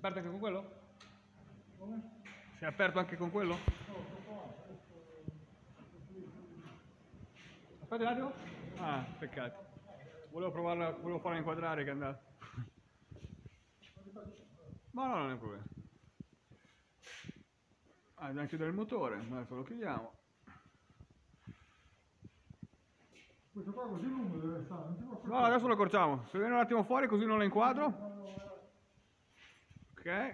aperto anche con quello? Come? Si è aperto anche con quello? Aspetta un attimo. Ah, peccato. Volevo provarla, volevo farla inquadrare che è andata. Ma no, non è un problema. Ah, dobbiamo chiudere il motore, adesso lo chiudiamo. Questo qua così lungo deve stare, No, adesso lo accorciamo. Se viene un attimo fuori così non la inquadro. Okay.